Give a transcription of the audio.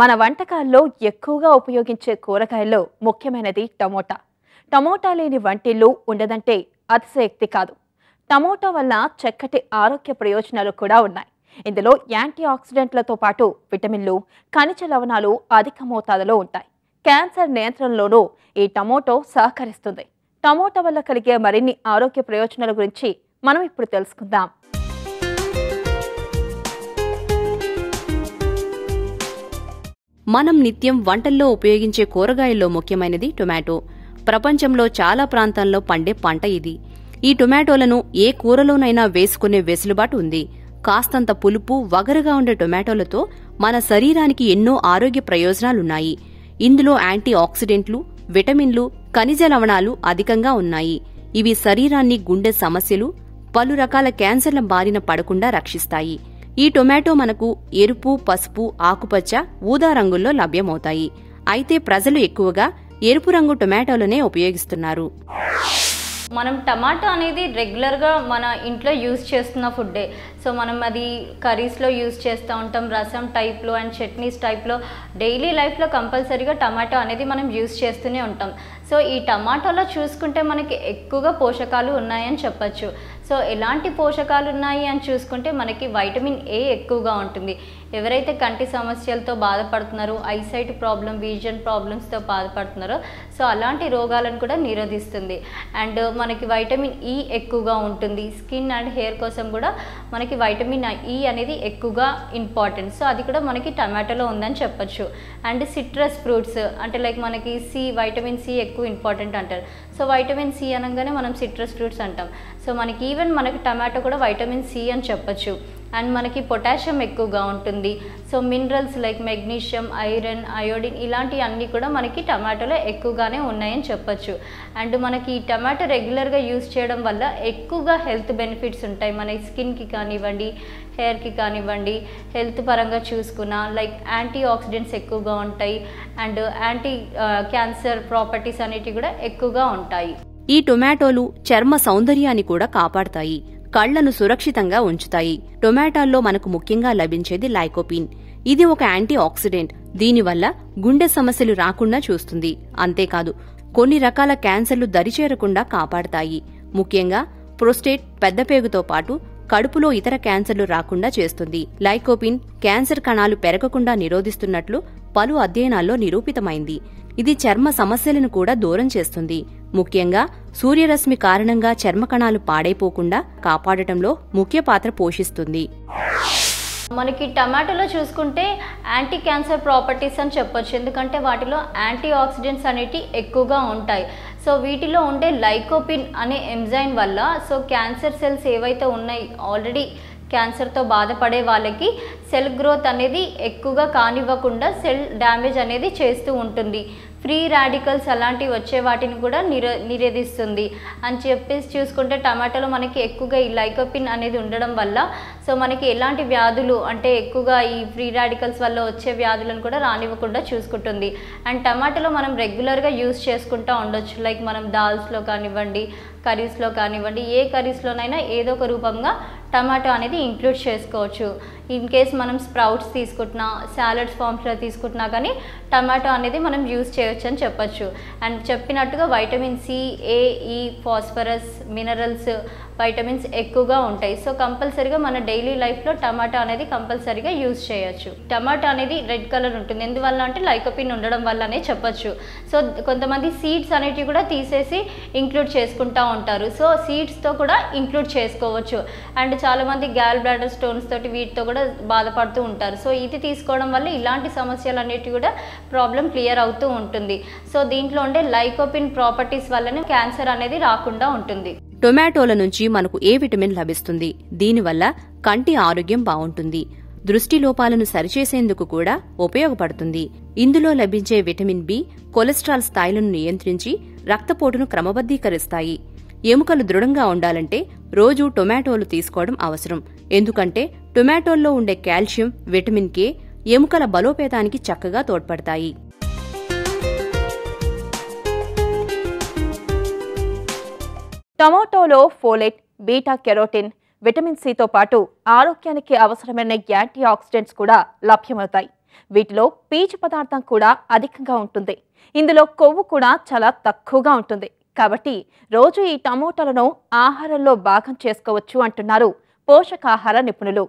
మన వంటకాల్లో ఎక్కువగా ఉపయోగించే కూరగాయల్లో ముఖ్యమైనది టమోటా. టమోటా లేని వంటిల్లు ఉండదంటే అతిశయక్తి కాదు. టమోటా వల్ల చక్కటి ఆరోగ్య ప్రయోజనాలు కూడా ఉన్నాయి. ఇందులో యాంటీ ఆక్సిడెంట్లతో పాటు విటమిన్లు ఖనిజ లవణాలు అధిక మోతాదులో ఉంటాయి. క్యాన్సర్ నియంత్రణలోనూ ఈ టమోటో సహకరిస్తుంది. టమోటా వల్ల కలిగే మరిన్ని ఆరోగ్య ప్రయోజనాల గురించి మనం ఇప్పుడు తెలుసుకుందాం. మనం నిత్యం వంటల్లో ఉపయోగించే కూరగాయల్లో ముఖ్యమైనది టొమాటో. ప్రపంచంలో చాలా ప్రాంతాల్లో పండే పంట ఇది. ఈ టొమాటోలను ఏ కూరలోనైనా వేసుకునే వెసులుబాటు ఉంది. కాస్తంత పులుపు వగరుగా ఉండే టొమాటోలతో మన శరీరానికి ఎన్నో ఆరోగ్య ప్రయోజనాలున్నాయి. ఇందులో యాంటీ ఆక్సిడెంట్లు విటమిన్లు ఖనిజ లవణాలు అధికంగా ఉన్నాయి. ఇవి శరీరాన్ని గుండె సమస్యలు పలు రకాల క్యాన్సర్ల బారిన పడకుండా రక్షిస్తాయి. ఈ టొమాటో మనకు ఎరుపు పసుపు ఆకుపచ్చ ఊదా రంగుల్లో లభ్యమవుతాయి. అయితే ప్రజలు ఎక్కువగా ఎరుపు రంగు టొమాటోలనే ఉపయోగిస్తున్నారు. మనం టమాటా అనేది రెగ్యులర్గా మన ఇంట్లో యూజ్ చేస్తున్న ఫుడ్డే. సో మనం అది కర్రీస్లో యూజ్ చేస్తూ ఉంటాం. రసం టైప్లో అండ్ చట్నీస్ టైప్లో. డైలీ లైఫ్లో కంపల్సరీగా టమాటో అనేది మనం యూజ్ చేస్తూనే ఉంటాం. సో ఈ టమాటోలో చూసుకుంటే మనకి ఎక్కువగా పోషకాలు ఉన్నాయని చెప్పచ్చు. సో ఎలాంటి పోషకాలు ఉన్నాయి అని చూసుకుంటే మనకి వైటమిన్ ఏ ఎక్కువగా ఉంటుంది. ఎవరైతే కంటి సమస్యలతో బాధపడుతున్నారో ఐసైట్ ప్రాబ్లం విజన్ ప్రాబ్లమ్స్తో బాధపడుతున్నారో సో అలాంటి రోగాలను కూడా నిరోధిస్తుంది. అండ్ మనకి వైటమిన్ ఈ ఎక్కువగా ఉంటుంది. స్కిన్ అండ్ హెయిర్ కోసం కూడా మనకి వైటమిన్ ఈ అనేది ఎక్కువగా ఇంపార్టెంట్. సో అది కూడా మనకి టమాటోలో ఉందని చెప్పచ్చు. అండ్ సిట్రస్ ఫ్రూట్స్ అంటే లైక్ మనకి సి వైటమిన్ సి ఎక్కువ ఇంపార్టెంట్ అంటారు. సో వైటమిన్ సి అనగానే మనం సిట్రస్ ఫ్రూట్స్ అంటాం. సో మనకి ఈవెన్ మనకి టమాటో కూడా వైటమిన్ సి అని చెప్పొచ్చు. అండ్ మనకి పొటాషియం ఎక్కువగా ఉంటుంది. So minerals like magnesium iron iodine ఇలాంటి అన్నీ కూడా మనకి టమాటోలో ఎక్కువగానే ఉన్నాయని చెప్పొచ్చు. అండ్ మనకి ఈ టమాటో రెగ్యులర్గా యూస్ చేయడం వల్ల ఎక్కువగా హెల్త్ బెనిఫిట్స్ ఉంటాయి. మన స్కిన్కి కానివ్వండి హెయిర్కి కానివ్వండి హెల్త్ పరంగా చూసుకున్న లైక్ యాంటీ ఆక్సిడెంట్స్ ఎక్కువగా ఉంటాయి. అండ్ యాంటీ క్యాన్సర్ ప్రాపర్టీస్ అనేటివి కూడా ఎక్కువగా ఉంటాయి. ఈ టొమాటోలు చర్మ సౌందర్యాన్ని కూడా కాపాడతాయి కళ్ళను సురక్షితంగా ఉంచుతాయి. టొమాటాల్లో మనకు ముఖ్యంగా లభించేది లైకోపిన్. ఇది ఒక యాంటీ ఆక్సిడెంట్ దీనివల్ల గుండె సమస్యలు రాకుండా చూస్తుంది. అంతేకాదు కొన్ని రకాల క్యాన్సర్లు దరిచేరకుండా కాపాడతాయి. ముఖ్యంగా ప్రోస్టేట్ పెద్దపేగుతో పాటు కడుపులో ఇతర క్యాన్సర్లు రాకుండా చేస్తుంది. లైకోపిన్ క్యాన్సర్ కణాలు పెరగకుండా నిరోధిస్తున్నట్లు పలు అధ్యయనాల్లో నిరూపితమైంది. ఇది చర్మ సమస్యలను కూడా దూరం చేస్తుంది. ముఖ్యంగా సూర్యరశ్మి కారణంగా చర్మ కణాలు పాడైపోకుండా కాపాడటంలో ముఖ్య పాత్ర పోషిస్తుంది. మనకి టమాటోలో చూసుకుంటే యాంటీ క్యాన్సర్ ప్రాపర్టీస్ అని చెప్పొచ్చు. ఎందుకంటే వాటిలో యాంటీ ఆక్సిడెంట్స్ అనేవి ఎక్కువగా ఉంటాయి. సో వీటిలో ఉండే లైకోపిన్ అనే ఎంజైన్ వల్ల సో క్యాన్సర్ సెల్స్ ఏవైతే ఉన్నాయి ఆల్రెడీ క్యాన్సర్తో బాధపడే వాళ్ళకి సెల్ గ్రోత్ అనేది ఎక్కువగా కానివ్వకుండా సెల్ డ్యామేజ్ అనేది చేస్తూ ఉంటుంది. ఫ్రీ రాడికల్స్ అలాంటివి వచ్చే వాటిని కూడా నిరో నిరోధిస్తుంది. అని చెప్పేసి చూసుకుంటే టమాటాలో మనకి ఎక్కువగా ఈ లైకోపిన్ అనేది ఉండడం వల్ల సో మనకి ఎలాంటి వ్యాధులు అంటే ఎక్కువగా ఈ ఫ్రీ రాడికల్స్ వల్ల వచ్చే వ్యాధులను కూడా రానివ్వకుండా చూసుకుంటుంది. అండ్ టమాటాలో మనం రెగ్యులర్గా యూస్ చేసుకుంటూ ఉండొచ్చు. లైక్ మనం దాల్స్లో కానివ్వండి కర్రీస్లో కానివ్వండి ఏ కర్రీస్లోనైనా ఏదో ఒక రూపంగా టమాటో అనేది ఇంక్లూడ్ చేసుకోవచ్చు. ఇన్ కేస్ మనం స్ప్రౌట్స్ తీసుకుంటున్నా సాలడ్స్ ఫామ్స్లో తీసుకుంటున్నా కానీ టమాటో అనేది మనం యూస్ చేయొచ్చు అని చెప్పచ్చు. అండ్ చెప్పినట్టుగా వైటమిన్ సి ఏ ఈ ఫాస్ఫరస్ మినరల్స్ వైటమిన్స్ ఎక్కువగా ఉంటాయి. సో కంపల్సరీగా మన డైలీ లైఫ్లో టమాటా అనేది కంపల్సరీగా యూజ్ చేయొచ్చు. టమాటా అనేది రెడ్ కలర్ ఉంటుంది. ఎందువల్ల అంటే లైకోపిన్ ఉండడం వల్లనే చెప్పొచ్చు. సో కొంతమంది సీడ్స్ అనేటివి కూడా తీసేసి ఇంక్లూడ్ చేసుకుంటూ ఉంటారు. సో సీడ్స్తో కూడా ఇంక్లూడ్ చేసుకోవచ్చు. అండ్ చాలామంది గ్యాల్ బ్లాడర్ స్టోన్స్ తోటి వీటితో కూడా బాధపడుతూ ఉంటారు. సో ఇది తీసుకోవడం వల్ల ఇలాంటి సమస్యలు అనేటివి కూడా ప్రాబ్లం క్లియర్ అవుతూ ఉంటుంది. సో దీంట్లో ఉండే లైకోపిన్ ప్రాపర్టీస్ వల్లనే క్యాన్సర్ అనేది రాకుండా ఉంటుంది. టొమాటోల నుంచి మనకు ఏ విటమిన్ లభిస్తుంది? దీనివల్ల కంటి ఆరోగ్యం బాగుంటుంది. దృష్టి లోపాలను సరిచేసేందుకు కూడా ఉపయోగపడుతుంది. ఇందులో లభించే విటమిన్ బి కొలెస్ట్రాల్ స్థాయిలను నియంత్రించి రక్తపోటును క్రమబద్ధీకరిస్తాయి. ఎముకలు దృఢంగా ఉండాలంటే రోజు టొమాటోలు తీసుకోవడం అవసరం. ఎందుకంటే టొమాటోల్లో ఉండే కాల్షియం విటమిన్ కే ఎముకల బలోపేతానికి చక్కగా తోడ్పడతాయి. టమాటోలో ఫోలెట్ బీటా కెరోటిన్ విటమిన్ సితో పాటు ఆరోగ్యానికి అవసరమైన యాంటీ ఆక్సిడెంట్స్ కూడా లభ్యమవుతాయి. వీటిలో పీచు పదార్థం కూడా అధికంగా ఉంటుంది. ఇందులో కొవ్వు కూడా చాలా తక్కువగా ఉంటుంది. కాబట్టి రోజు ఈ టమోటాలను ఆహారంలో భాగం చేసుకోవచ్చు అంటున్నారు పోషకాహార నిపుణులు.